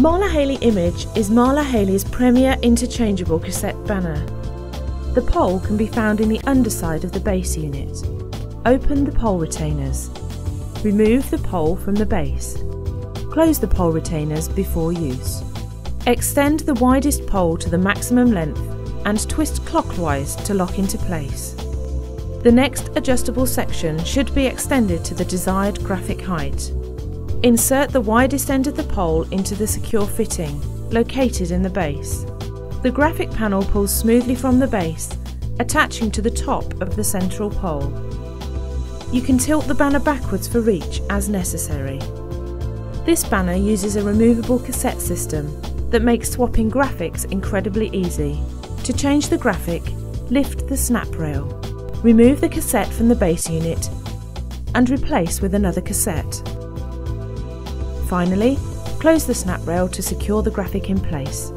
Marler Haley Image is Marler Haley's premier interchangeable cassette banner. The pole can be found in the underside of the base unit. Open the pole retainers. Remove the pole from the base. Close the pole retainers before use. Extend the widest pole to the maximum length and twist clockwise to lock into place. The next adjustable section should be extended to the desired graphic height. Insert the widest end of the pole into the secure fitting, located in the base. The graphic panel pulls smoothly from the base, attaching to the top of the central pole. You can tilt the banner backwards for reach as necessary. This banner uses a removable cassette system that makes swapping graphics incredibly easy. To change the graphic, lift the snap rail. Remove the cassette from the base unit and replace with another cassette. Finally, close the snap rail to secure the graphic in place.